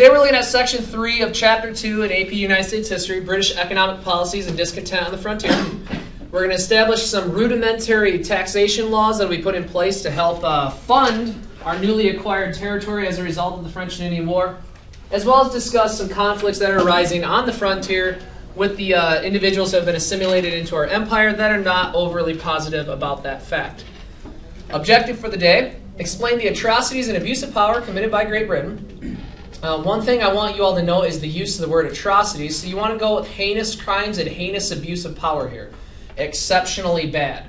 Today we're looking at section three of chapter two in AP United States History, British Economic Policies and Discontent on the Frontier. We're going to establish some rudimentary taxation laws that we put in place to help uh, fund our newly acquired territory as a result of the French and Indian War, as well as discuss some conflicts that are arising on the frontier with the uh, individuals who have been assimilated into our empire that are not overly positive about that fact. Objective for the day explain the atrocities and abuse of power committed by Great Britain. Uh, one thing I want you all to know is the use of the word atrocities. So you want to go with heinous crimes and heinous abuse of power here. Exceptionally bad.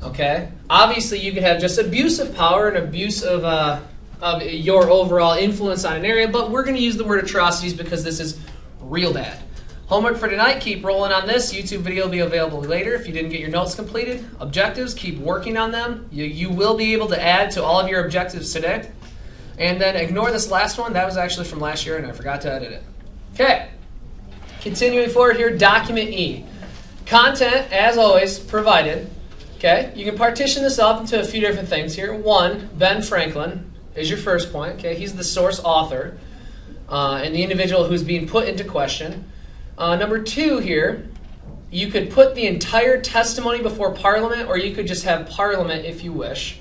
Okay? Obviously, you could have just abuse of power and abuse of, uh, of your overall influence on an area, but we're going to use the word atrocities because this is real bad. Homework for tonight, keep rolling on this. YouTube video will be available later if you didn't get your notes completed. Objectives, keep working on them. You, you will be able to add to all of your objectives today. And then ignore this last one. That was actually from last year and I forgot to edit it. Okay. Continuing forward here, document E. Content, as always, provided. Okay. You can partition this up into a few different things here. One, Ben Franklin is your first point. Okay. He's the source author uh, and the individual who's being put into question. Uh, number two here, you could put the entire testimony before Parliament, or you could just have Parliament if you wish.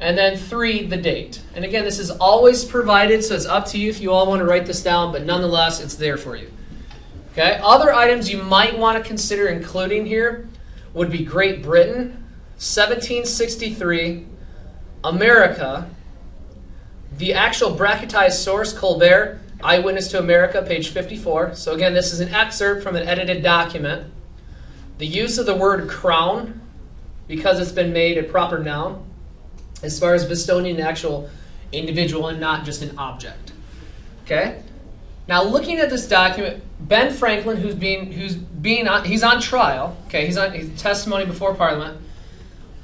And then three, the date. And again, this is always provided, so it's up to you if you all want to write this down, but nonetheless, it's there for you. Okay, other items you might want to consider including here would be Great Britain, 1763, America, the actual bracketized source, Colbert, Eyewitness to America, page 54. So again, this is an excerpt from an edited document. The use of the word crown, because it's been made a proper noun, as far as bestowing an actual individual and not just an object. Okay? Now, looking at this document, Ben Franklin, who's being who's being on, he's on trial. Okay, he's on he's testimony before Parliament.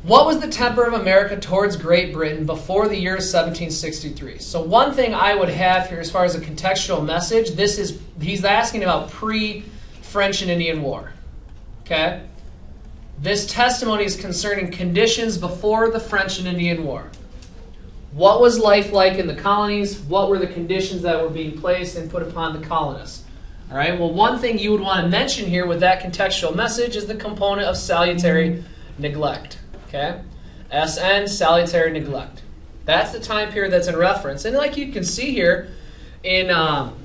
What was the temper of America towards Great Britain before the year 1763? So one thing I would have here as far as a contextual message, this is he's asking about pre-French and Indian War. Okay? This testimony is concerning conditions before the French and Indian War. What was life like in the colonies? What were the conditions that were being placed and put upon the colonists? All right. Well, one thing you would want to mention here with that contextual message is the component of salutary neglect. Okay? SN, salutary neglect. That's the time period that's in reference. And like you can see here in um,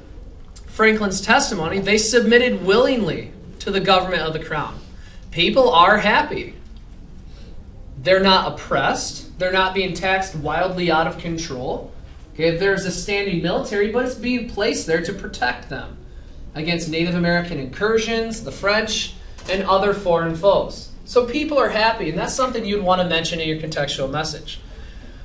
Franklin's testimony, they submitted willingly to the government of the crown. People are happy. They're not oppressed. They're not being taxed wildly out of control. Okay, there's a standing military, but it's being placed there to protect them against Native American incursions, the French, and other foreign foes. So people are happy, and that's something you'd want to mention in your contextual message.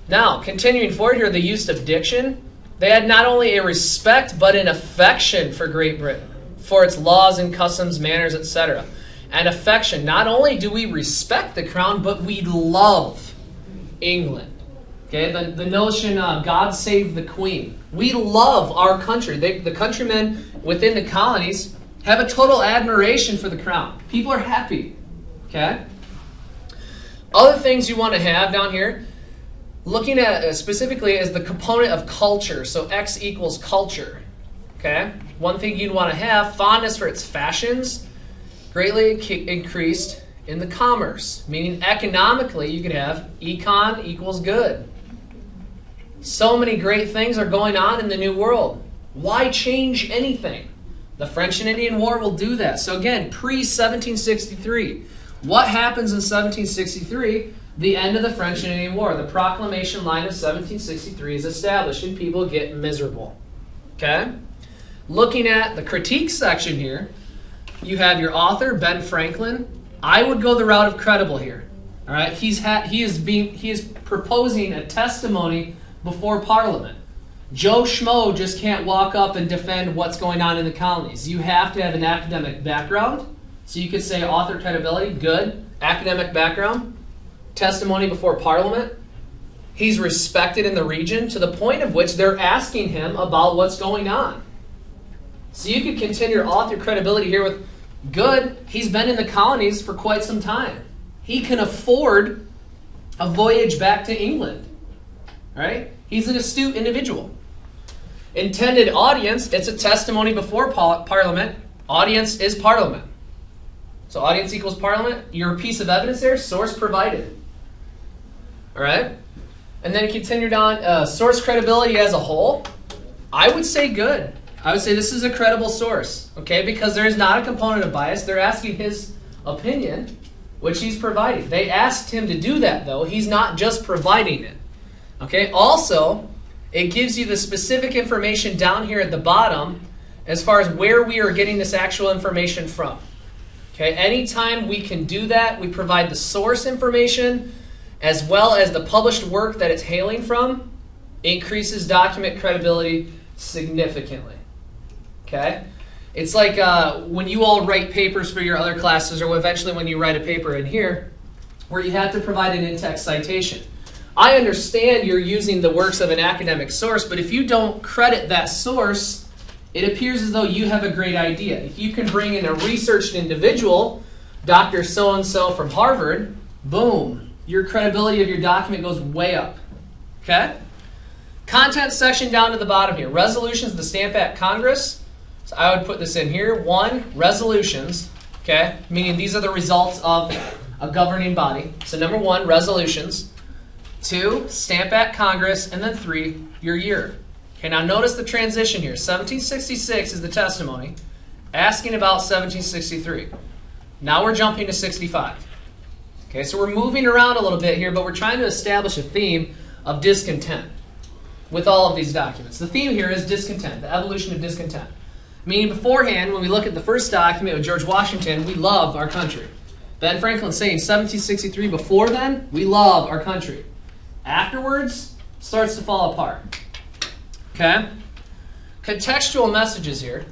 Now, continuing forward here, the use of diction. They had not only a respect, but an affection for Great Britain, for its laws and customs, manners, etc. And affection. Not only do we respect the crown, but we love England. Okay, the, the notion uh, God save the Queen. We love our country. They, the countrymen within the colonies have a total admiration for the crown. People are happy. Okay? Other things you want to have down here, looking at uh, specifically as the component of culture. So X equals culture. Okay? One thing you'd want to have, fondness for its fashions, greatly increased in the commerce, meaning economically you could have econ equals good. So many great things are going on in the new world. Why change anything? The French and Indian War will do that. So again, pre 1763, what happens in 1763? The end of the French and Indian War. The proclamation line of 1763 is established and people get miserable. Okay? Looking at the critique section here, you have your author, Ben Franklin. I would go the route of credible here. All right? He's ha- he, is being, he is proposing a testimony before Parliament. Joe Schmo just can't walk up and defend what's going on in the colonies. You have to have an academic background so you could say author credibility, good. Academic background, testimony before Parliament. He's respected in the region to the point of which they're asking him about what's going on. So you could continue author credibility here with good. He's been in the colonies for quite some time. He can afford a voyage back to England. Right? He's an astute individual. Intended audience, it's a testimony before Parliament. Audience is Parliament. So audience equals Parliament. Your piece of evidence there, source provided. All right? And then continued on, uh, source credibility as a whole. I would say good. I would say this is a credible source, okay? Because there is not a component of bias. They're asking his opinion, which he's providing. They asked him to do that, though. He's not just providing it, okay? Also, it gives you the specific information down here at the bottom as far as where we are getting this actual information from. Okay, anytime we can do that, we provide the source information as well as the published work that it's hailing from, increases document credibility significantly. Okay? It's like uh, when you all write papers for your other classes, or eventually when you write a paper in here, where you have to provide an in-text citation. I understand you're using the works of an academic source, but if you don't credit that source, it appears as though you have a great idea. If you can bring in a researched individual, Dr. So and so from Harvard, boom, your credibility of your document goes way up. Okay? Content section down to the bottom here. Resolutions of the Stamp Act Congress. So I would put this in here. One, resolutions. Okay? Meaning these are the results of a governing body. So number one, resolutions. Two, Stamp Act Congress. And then three, your year. Okay, now notice the transition here. 1766 is the testimony, asking about 1763. Now we're jumping to 65. Okay, so we're moving around a little bit here, but we're trying to establish a theme of discontent with all of these documents. The theme here is discontent, the evolution of discontent. Meaning beforehand, when we look at the first document with George Washington, we love our country. Ben Franklin saying 1763, before then, we love our country. Afterwards, starts to fall apart. Okay? Contextual messages here.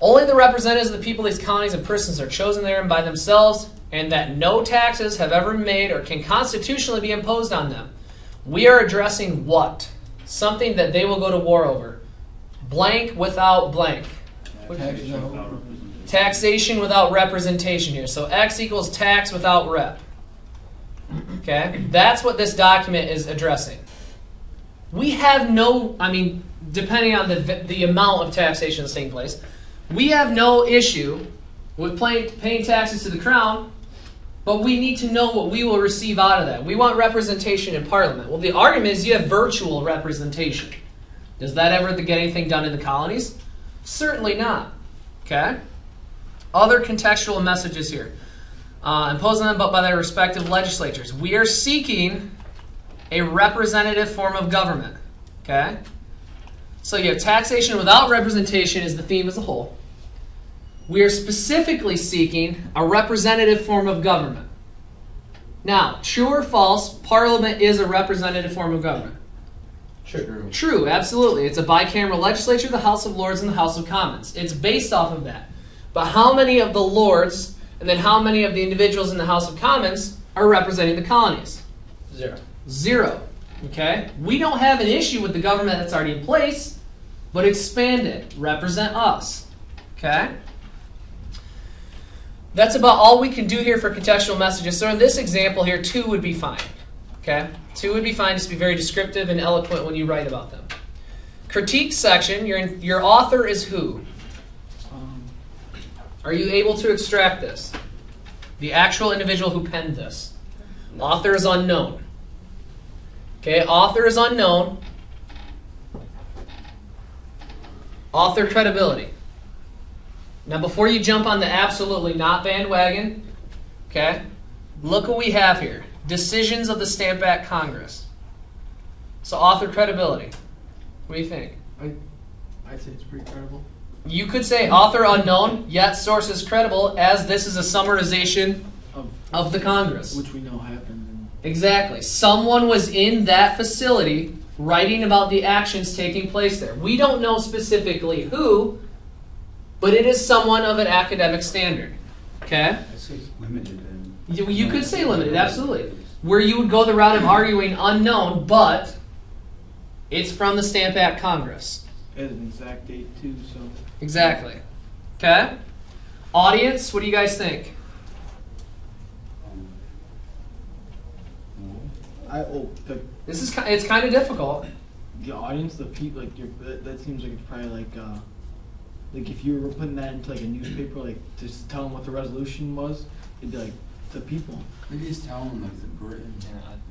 Only the representatives of the people of these colonies and persons are chosen there and by themselves, and that no taxes have ever been made or can constitutionally be imposed on them. We are addressing what? Something that they will go to war over. Blank without blank. Taxation without representation here. So X equals tax without rep. Okay? That's what this document is addressing. We have no, I mean, depending on the, the amount of taxation that's taking place, we have no issue with paying, paying taxes to the crown, but we need to know what we will receive out of that. We want representation in Parliament. Well, the argument is you have virtual representation. Does that ever get anything done in the colonies? Certainly not. Okay? Other contextual messages here. Uh, them but by their respective legislatures. We are seeking a representative form of government. Okay? So you have taxation without representation is the theme as a whole. We are specifically seeking a representative form of government. Now, true or false, Parliament is a representative form of government. True. True, absolutely. It's a bicameral legislature, the House of Lords and the House of Commons. It's based off of that. But how many of the Lords and then how many of the individuals in the House of Commons are representing the colonies? Zero. Zero. Okay? We don't have an issue with the government that's already in place, but expand it. Represent us. Okay? That's about all we can do here for contextual messages. So in this example here, two would be fine. Okay? Two would be fine, just be very descriptive and eloquent when you write about them. Critique section, your, your author is who? Um, Are you able to extract this? The actual individual who penned this. Author is unknown. Okay, author is unknown. Author credibility. Now, before you jump on the absolutely not bandwagon, okay, look what we have here decisions of the Stamp Act Congress. So, author credibility. What do you think? I, I'd say it's pretty credible. You could say author unknown, yet source is credible, as this is a summarization Of of the Congress. which we know happened. Exactly. Someone was in that facility writing about the actions taking place there. We don't know specifically who, but it is someone of an academic standard. Okay? I say limited then. You, you could say limited, absolutely. Where you would go the route of arguing unknown, but it's from the Stamp Act Congress. And It has an exact date too, so. Exactly. Okay? Audience, what do you guys think? Um. I oh the This is it's kind of difficult. the audience, the people, like, you're, that, that seems like it's probably like, uh, like if you were putting that into like a newspaper, like, just tell them what the resolution was, it'd be like, the people. Maybe it's telling like the Britain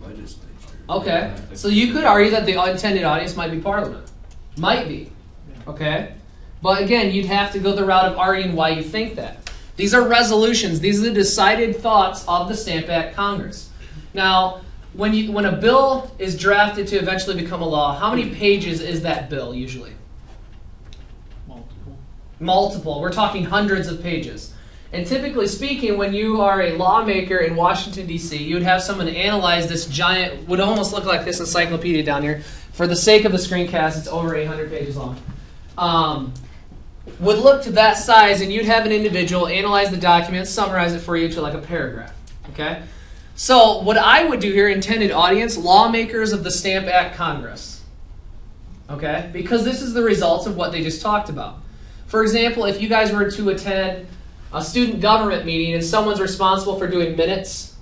legislature. Okay, so you could argue that the intended audience might be Parliament. Might be. Okay? But again, you'd have to go the route of arguing why you think that. These are resolutions, these are the decided thoughts of the Stamp Act Congress. Now, when, you, when a bill is drafted to eventually become a law, how many pages is that bill usually? Multiple. Multiple. We're talking hundreds of pages. And typically speaking, when you are a lawmaker in Washington, D.C., you would have someone analyze this giant, would almost look like this encyclopedia down here. For the sake of the screencast, it's over 800 pages long. Um, would look to that size, and you'd have an individual analyze the document, summarize it for you to like a paragraph. Okay? So, what I would do here, intended audience, lawmakers of the Stamp Act Congress. Okay? Because this is the results of what they just talked about. For example, if you guys were to attend a student government meeting and someone's responsible for doing minutes,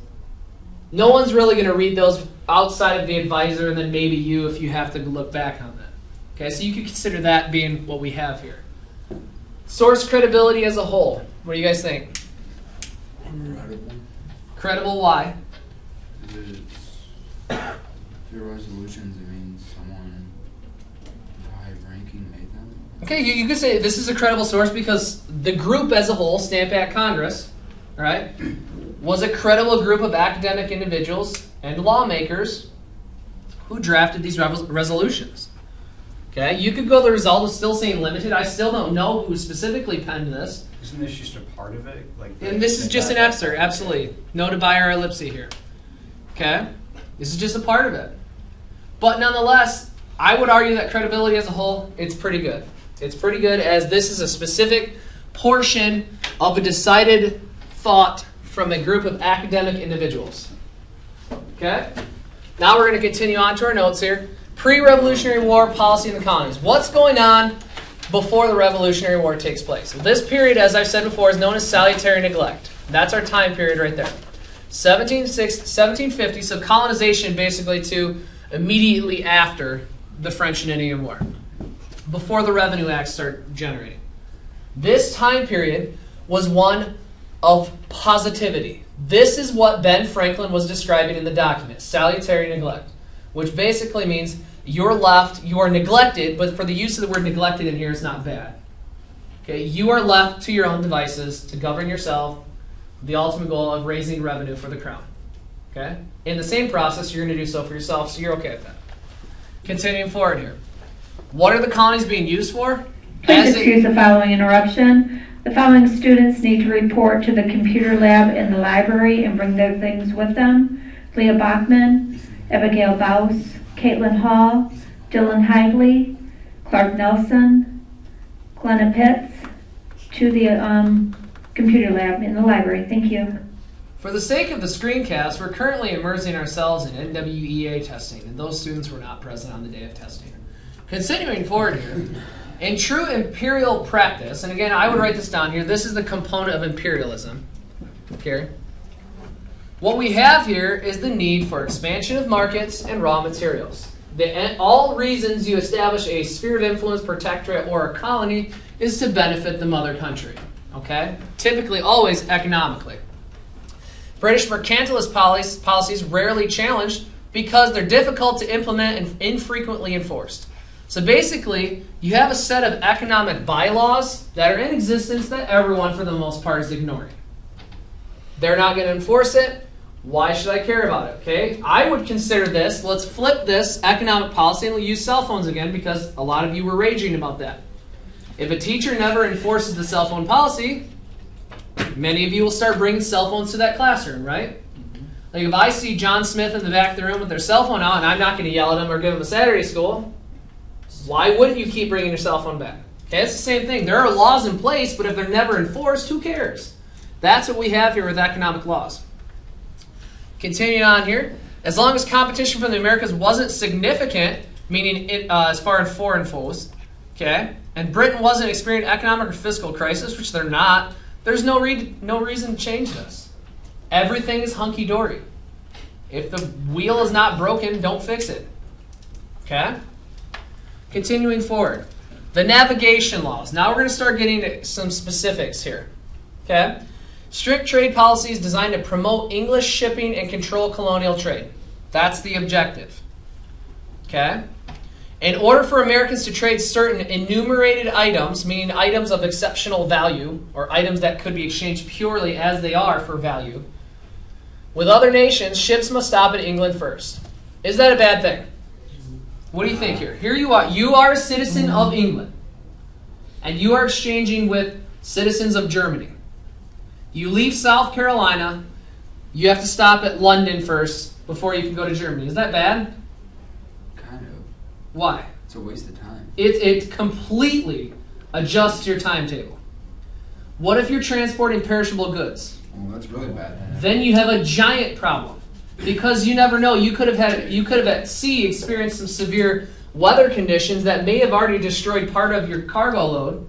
no one's really going to read those outside of the advisor and then maybe you if you have to look back on that. Okay, so you could consider that being what we have here. Source credibility as a whole. What do you guys think? Incredible. Credible, why? If your resolutions, it means someone high ranking made them. Okay, you, you could say this is a credible source because the group as a whole, Stamp Act Congress, right, was a credible group of academic individuals and lawmakers who drafted these resolutions. Okay, you could go the result of still saying limited. I still don't know who specifically penned this. Isn't this just a part of it? Like, And this is just an excerpt, absolutely. No to buy our ellipsy here. Okay? This is just a part of it. But nonetheless, I would argue that credibility as a whole, it's pretty good. It's pretty good as this is a specific portion of a decided thought from a group of academic individuals. Okay? Now we're going to continue on to our notes here. Pre Revolutionary War policy in the colonies. What's going on before the Revolutionary War takes place? This period, as I've said before, is known as salutary neglect. That's our time period right there. 1760, 1750, so colonization basically to immediately after the French and Indian War, before the Revenue Acts start generating. This time period was one of positivity. This is what Ben Franklin was describing in the document, salutary neglect, which basically means you're left, you are neglected, but for the use of the word neglected in here is not bad. Okay, you are left to your own devices to govern yourself, the ultimate goal of raising revenue for the crown. Okay? In the same process, you're going to do so for yourself, so you're okay with that. Continuing forward here. What are the colonies being used for? Please As it- excuse the following interruption. The following students need to report to the computer lab in the library and bring their things with them. Leah Bachman, Abigail Baus, Caitlin Hall, Dylan Hively, Clark Nelson, Glenna Pitts, to the um, computer lab in the library. Thank you. For the sake of the screencast, we're currently immersing ourselves in NWEA testing, and those students were not present on the day of testing. Continuing forward here, in true imperial practice, and again, I would write this down here, this is the component of imperialism. Here. What we have here is the need for expansion of markets and raw materials. The, all reasons you establish a sphere of influence, protectorate, or a colony is to benefit the mother country. Okay? Typically, always economically. British mercantilist policies, policies rarely challenged because they're difficult to implement and infrequently enforced. So basically, you have a set of economic bylaws that are in existence that everyone, for the most part, is ignoring. They're not going to enforce it. Why should I care about it? Okay, I would consider this. Let's flip this economic policy and we'll use cell phones again because a lot of you were raging about that. If a teacher never enforces the cell phone policy, many of you will start bringing cell phones to that classroom, right? Like if I see John Smith in the back of the room with their cell phone out and I'm not going to yell at him or give him a Saturday school, why wouldn't you keep bringing your cell phone back? Okay, it's the same thing. There are laws in place, but if they're never enforced, who cares? That's what we have here with economic laws. Continuing on here, as long as competition from the Americas wasn't significant, meaning it, uh, as far as foreign foes, okay, and Britain wasn't experiencing economic or fiscal crisis, which they're not, there's no, re- no reason to change this. Everything is hunky dory. If the wheel is not broken, don't fix it. Okay? Continuing forward, the navigation laws. Now we're going to start getting to some specifics here. Okay? Strict trade policies designed to promote English shipping and control colonial trade. That's the objective. Okay? In order for Americans to trade certain enumerated items, meaning items of exceptional value, or items that could be exchanged purely as they are for value, with other nations, ships must stop in England first. Is that a bad thing? What do you think here? Here you are. You are a citizen of England, and you are exchanging with citizens of Germany. You leave South Carolina, you have to stop at London first before you can go to Germany. Is that bad? Kind of. Why? It's a waste of time. It, it completely adjusts your timetable. What if you're transporting perishable goods? Well, that's really bad. Then you have a giant problem because you never know. You could have had you could have at sea experienced some severe weather conditions that may have already destroyed part of your cargo load,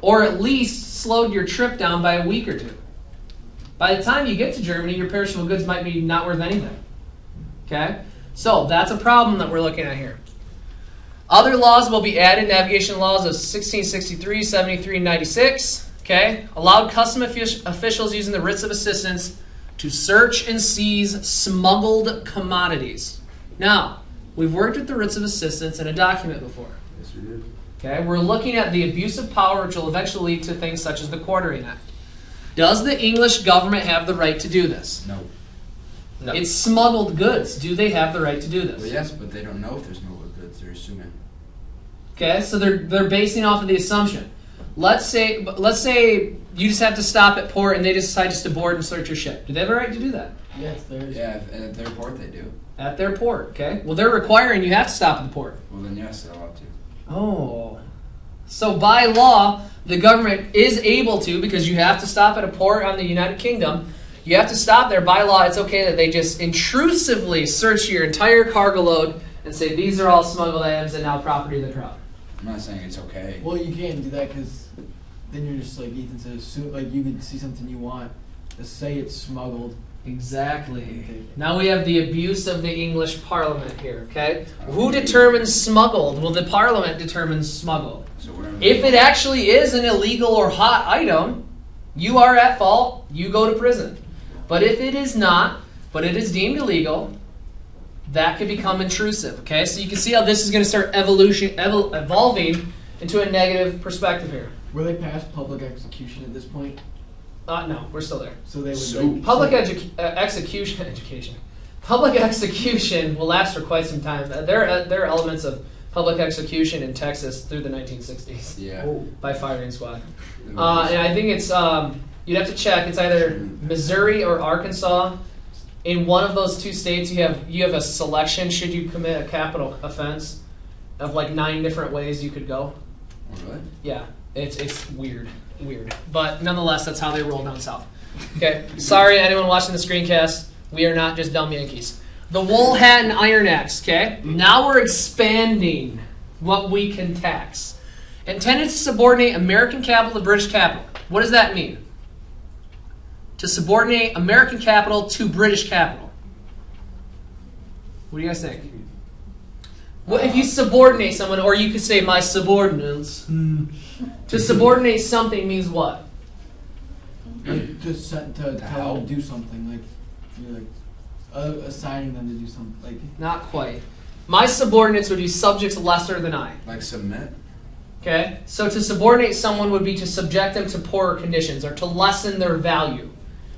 or at least slowed your trip down by a week or two. By the time you get to Germany, your perishable goods might be not worth anything. Okay, so that's a problem that we're looking at here. Other laws will be added, navigation laws of 1663, 73, and 96. Okay, allowed custom officials using the writs of assistance to search and seize smuggled commodities. Now, we've worked with the writs of assistance in a document before. Yes, we did. Okay, we're looking at the abuse of power, which will eventually lead to things such as the Quartering Act. Does the English government have the right to do this? No. No. It's smuggled goods. Do they have the right to do this? Well, yes, but they don't know if there's no goods. They're assuming. Okay, so they're they're basing off of the assumption. Let's say let's say you just have to stop at port and they just decide just to board and search your ship. Do they have a right to do that? Yes, there's. Yeah, if, at their port they do. At their port, okay? Well, they're requiring you have to stop at the port. Well, then yes, they'll have to. Oh. So by law, the government is able to, because you have to stop at a port on the United Kingdom, you have to stop there. By law, it's okay that they just intrusively search your entire cargo load and say, these are all smuggled items and now property of the crown. I'm not saying it's okay. Well, you can't do that because then you're just like Ethan says, Assume, like you can see something you want, just say it's smuggled. Exactly. Now we have the abuse of the English Parliament here, okay? Who determines smuggled? Well, the Parliament determines smuggled. So. If it actually is an illegal or hot item, you are at fault. You go to prison. But if it is not, but it is deemed illegal, that could become intrusive. Okay, so you can see how this is going to start evolution, evol- evolving into a negative perspective here. Were they past public execution at this point? Uh, no, we're still there. So they would So- like, Public so- edu- uh, execution, education. Public execution will last for quite some time. Uh, There, uh, there are elements of public execution in Texas through the 1960s Yeah. By firing squad. Uh, and I think it's um, you'd have to check. It's either Missouri or Arkansas. In one of those two states, you have you have a selection. Should you commit a capital offense, of like nine different ways you could go. Really? Yeah, it's it's weird, weird. But nonetheless, that's how they roll down south. Okay, sorry anyone watching the screencast. We are not just dumb Yankees. The wool hat and iron axe. Okay, now we're expanding what we can tax. Intended to subordinate American capital to British capital. What does that mean? To subordinate American capital to British capital. What do you guys think? Well, if you subordinate someone, or you could say my subordinates. Hmm. To subordinate something means what? like, to set to tell how? them to do something like you're like uh, assigning them to do something like Not quite. My subordinates would be subjects lesser than I. Like submit? Okay? So to subordinate someone would be to subject them to poorer conditions or to lessen their value.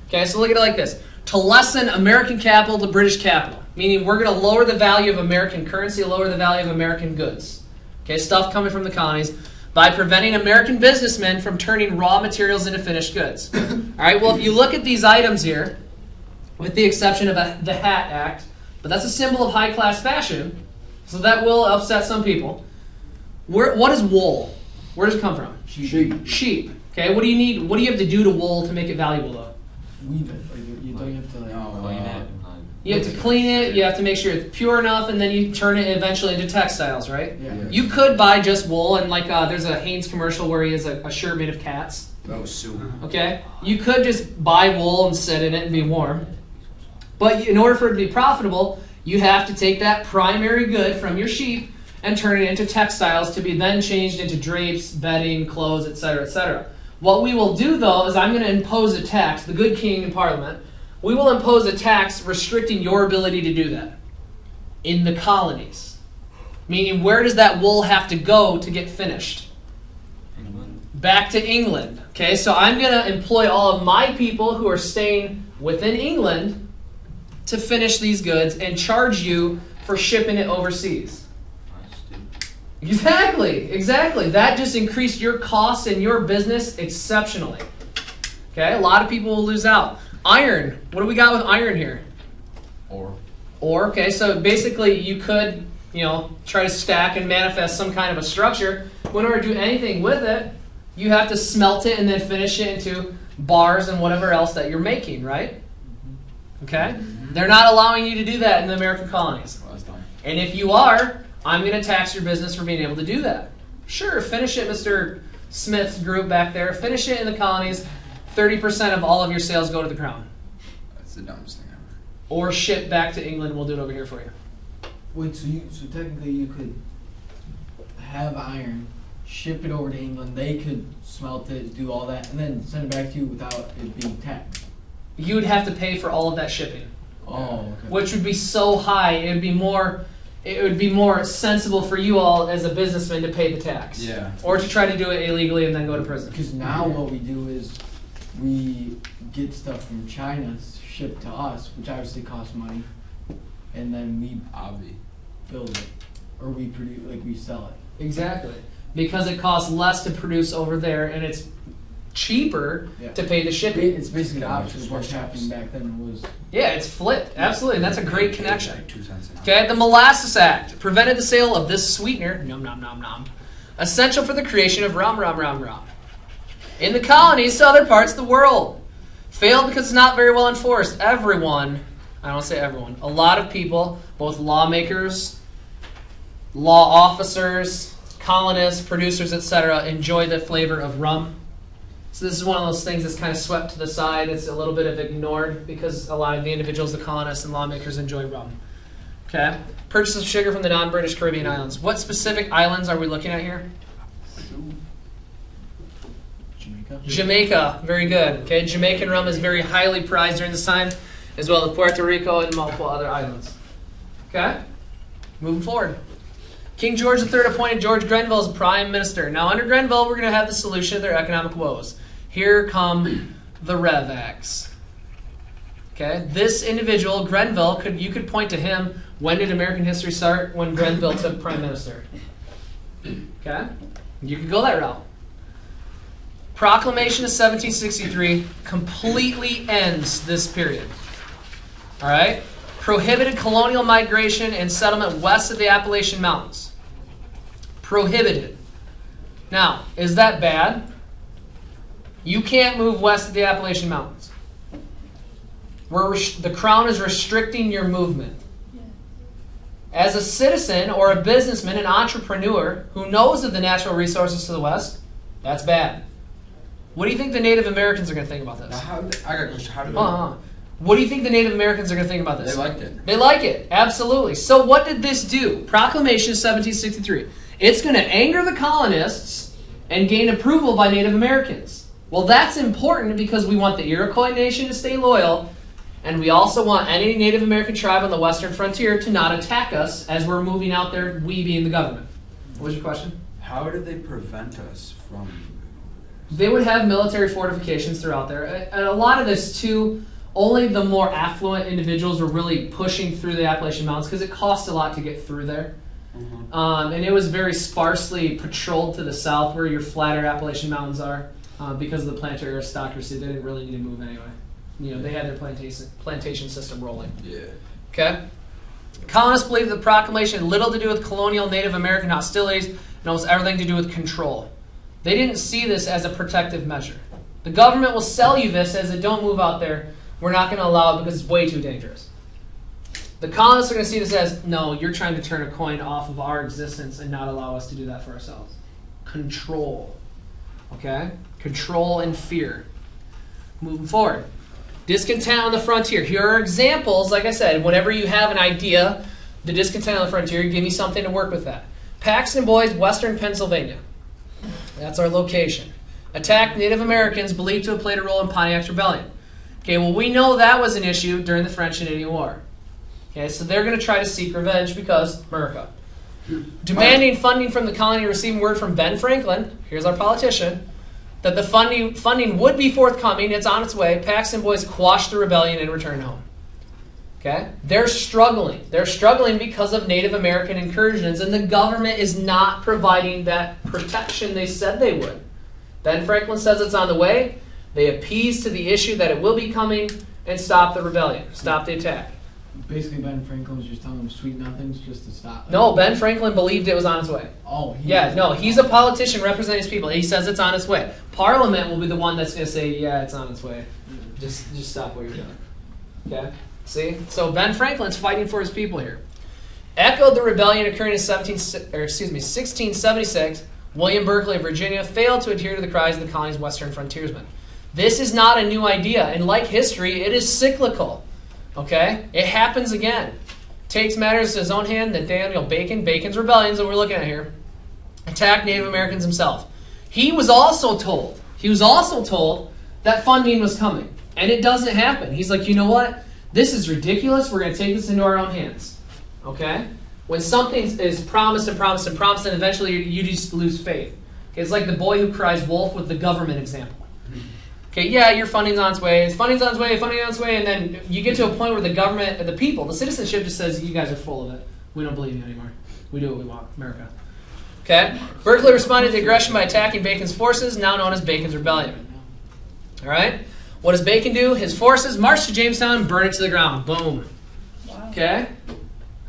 Okay, so look at it like this. To lessen American capital to British capital, meaning we're going to lower the value of American currency, lower the value of American goods. Okay, stuff coming from the colonies by preventing American businessmen from turning raw materials into finished goods. All right, well, if you look at these items here, with the exception of a, the Hat Act, but that's a symbol of high class fashion, so that will upset some people. Where, what is wool? Where does it come from? sheep. Sheep. Okay, what do you need? What do you have to do to wool to make it valuable, though? weave it. Like you, you don't have to like. No. Clean uh, it. You have to clean it. You have to make sure it's pure enough, and then you turn it eventually into textiles, right? Yeah. Yeah. You could buy just wool, and like uh, there's a Hanes commercial where he has a, a shirt made of cats. Oh, soup. Okay, you could just buy wool and sit in it and be warm. But in order for it to be profitable, you have to take that primary good from your sheep and turn it into textiles to be then changed into drapes, bedding, clothes, etc., etc. What we will do though is I'm going to impose a tax, the good king in parliament, we will impose a tax restricting your ability to do that in the colonies. Meaning, where does that wool have to go to get finished? England. Back to England. Okay, so I'm going to employ all of my people who are staying within England to finish these goods and charge you for shipping it overseas. Exactly, exactly. That just increased your costs and your business exceptionally. Okay, a lot of people will lose out. Iron. What do we got with iron here? Or Or, okay, so basically you could, you know, try to stack and manifest some kind of a structure. But in order to do anything with it, you have to smelt it and then finish it into bars and whatever else that you're making, right? Mm-hmm. Okay? They're not allowing you to do that in the American colonies. well, that's done. And if you are, I'm going to tax your business for being able to do that. Sure, finish it, Mr. Smith's group back there. Finish it in the colonies. 30% of all of your sales go to the crown. That's the dumbest thing ever. Or ship back to England. We'll do it over here for you. Wait, so you so technically you could have iron, ship it over to England. They could smelt it, do all that, and then send it back to you without it being taxed. You would have to pay for all of that shipping, Oh, okay. which would be so high. It would be more. It would be more sensible for you all as a businessman to pay the tax, Yeah. or to try to do it illegally and then go to prison. Because now what we do is we get stuff from China shipped to us, which obviously costs money, and then we uh, Obvi. build it or we produce like we sell it. Exactly, because it costs less to produce over there, and it's cheaper Yeah. to pay the shipping. It's basically the opposite of what's happening back then was Yeah, it's flipped. Absolutely, and that's a great connection. Like two cents an hour. Okay, the Molasses Act prevented the sale of this sweetener, nom nom nom nom, essential for the creation of rum rum rum rum. In the colonies to other parts of the world. Failed because it's not very well enforced. Everyone, I don't say everyone, a lot of people, both lawmakers, law officers, colonists, producers, etc., enjoy the flavor of rum. So this is one of those things that's kind of swept to the side. It's a little bit of ignored because a lot of the individuals, the colonists and lawmakers enjoy rum. Okay. Purchase of sugar from the non-British Caribbean islands. What specific islands are we looking at here? Jamaica. Jamaica. Very good. Okay. Jamaican rum is very highly prized during this time, as well as Puerto Rico and multiple other islands. Okay. Moving forward. King George III appointed George Grenville as prime minister. Now, under Grenville, we're going to have the solution to their economic woes. Here come the Rev. Okay, this individual, Grenville, could you could point to him. When did American history start? When Grenville took prime minister. Okay, you could go that route. Proclamation of 1763 completely ends this period. All right, prohibited colonial migration and settlement west of the Appalachian Mountains. Prohibited. Now, is that bad? You can't move west of the Appalachian Mountains. We're res- the crown is restricting your movement. As a citizen or a businessman, an entrepreneur who knows of the natural resources to the west, that's bad. What do you think the Native Americans are going to think about Now, this? how? I got a question. How did Uh-uh. What do you think the Native Americans are going to think about this? they liked it? They like it, absolutely. So, what did this do? Proclamation 1763. It's going to anger the colonists and gain approval by Native Americans. Well, that's important because we want the Iroquois nation to stay loyal, and we also want any Native American tribe on the western frontier to not attack us as we're moving out there, we being the government. What was your question? How did they prevent us from? They would have military fortifications throughout there. And a lot of this, too, only the more affluent individuals were really pushing through the Appalachian Mountains because it cost a lot to get through there. Mhm. Um, and it was very sparsely patrolled to the south where your flatter Appalachian Mountains are uh, because of the planter aristocracy. They didn't really need to move anyway. You know, they had their plantation, plantation system rolling. Yeah. Okay? Colonists believed the proclamation had little to do with colonial Native American hostilities and almost everything to do with control. They didn't see this as a protective measure. The government will sell you this as a don't move out there. We're not going to allow it because it's way too dangerous. The colonists are going to see this as no, you're trying to turn a coin off of our existence and not allow us to do that for ourselves. Control. Okay? Control and fear. Moving forward. Discontent on the frontier. Here are examples, like I said, whenever you have an idea, the discontent on the frontier, give me something to work with that. Paxton Boys, Western Pennsylvania. That's our location. Attacked Native Americans believed to have played a role in Pontiac's rebellion. Okay, well, we know that was an issue during the French and Indian War. Okay, so they're going to try to seek revenge because America. Demanding funding from the colony, receiving word from Ben Franklin, here's our politician, that the funding, funding would be forthcoming. It's on its way. Paxton Boys quashed the rebellion and returned home. Okay? They're struggling. They're struggling because of Native American incursions, and the government is not providing that protection they said they would. Ben Franklin says it's on the way. They appease to the issue that it will be coming and stop the rebellion, stop the attack. Basically, Ben Franklin was just telling them sweet nothings just to stop. No, Ben Franklin believed it was on its way. Oh, he Yeah, no, he's a politician representing his people. He says it's on its way. Parliament will be the one that's going to say, yeah, it's on its way. Just, just stop what you're doing. Okay. See. So Ben Franklin's fighting for his people here. Echoed the rebellion occurring in 17, or excuse me, 1676. William Berkeley of Virginia failed to adhere to the cries of the colony's western frontiersmen. This is not a new idea, and like history, it is cyclical. Okay, it happens again. Takes matters to his own hand. Nathaniel Bacon, Bacon's rebellions that we're looking at here, attacked Native Americans himself. He was also told. He was also told that funding was coming, and it doesn't happen. He's like, you know what? This is ridiculous. We're going to take this into our own hands. Okay? When something is promised and promised and promised, and eventually you, just lose faith. Okay, it's like the boy who cries wolf with the government example. Okay, yeah, your funding's on its way. Funding's on its way. Funding's on its way, and then you get to a point where the government, the people, the citizenship just says, "You guys are full of it. We don't believe you anymore. We do what we want, America." Okay. Berkeley responded to aggression by attacking Bacon's forces, now known as Bacon's Rebellion. All right. What does Bacon do? His forces march to Jamestown burn it to the ground. Boom. Okay.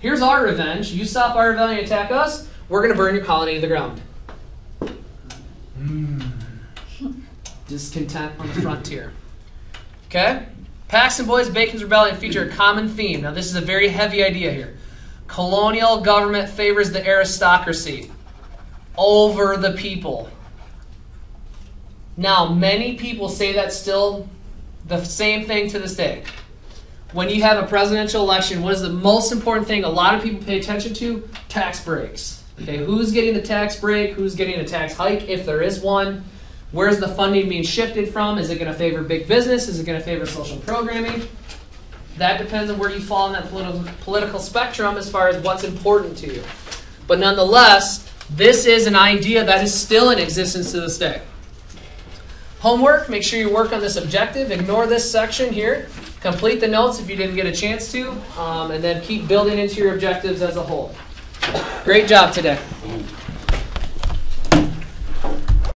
Here's our revenge. You stop our rebellion and attack us, we're going to burn your colony to the ground. Mm. Discontent on the frontier. Okay? Paxton Boys Bacon's Rebellion feature a common theme. Now, this is a very heavy idea here. Colonial government favors the aristocracy over the people. Now, many people say that still the same thing to this day. When you have a presidential election, what is the most important thing a lot of people pay attention to? Tax breaks. Okay, who's getting the tax break? Who's getting a tax hike, if there is one? Where's the funding being shifted from? Is it going to favor big business? Is it going to favor social programming? That depends on where you fall in that political, political spectrum as far as what's important to you. But nonetheless, this is an idea that is still in existence to this day. Homework, make sure you work on this objective. Ignore this section here. Complete the notes if you didn't get a chance to, um, and then keep building into your objectives as a whole. Great job today.